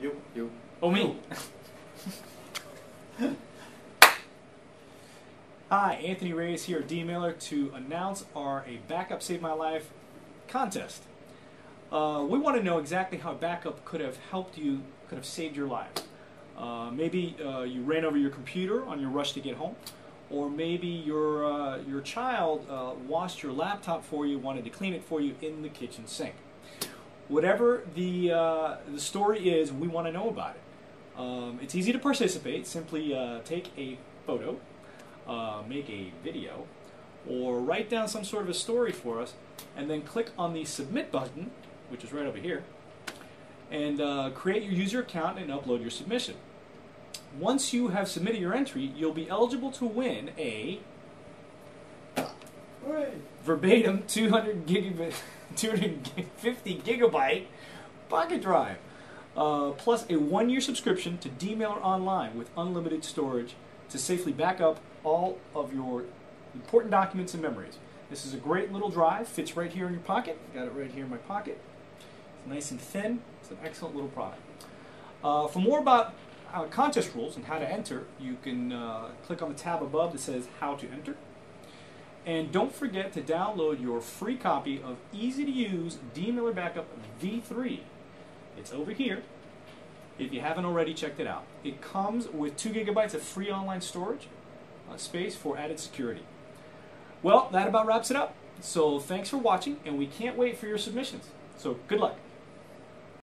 You. You. Oh, me. Hi, Anthony Reyes here at Dmailer to announce our A Backup Save My Life contest. Uh, we want to know exactly how a backup could have helped you, could have saved your life. Uh, maybe uh, you ran over your computer on your rush to get home, or maybe your, uh, your child uh, washed your laptop for you, wanted to clean it for you in the kitchen sink. Whatever the, uh, the story is, we want to know about it. Um, it's easy to participate. Simply uh, take a photo, uh, make a video, or write down some sort of a story for us, and then click on the submit button, which is right over here, and uh, create your user account and upload your submission. Once you have submitted your entry, you'll be eligible to win a. verbatim 200 gigabit, 250 gigabyte pocket drive, uh, plus a one-year subscription to Dmailer Online with unlimited storage to safely back up all of your important documents and memories. This is a great little drive, fits right here in your pocket. Got it right here in my pocket. It's nice and thin. It's an excellent little product. Uh, for more about uh, contest rules and how to enter, you can uh, click on the tab above that says How to Enter. And don't forget to download your free copy of easy to use Dmailer Backup V3. It's over here. If you haven't already checked it out, it comes with two gigabytes of free online storage uh, space for added security. Well, that about wraps it up. So thanks for watching, and we can't wait for your submissions. So good luck.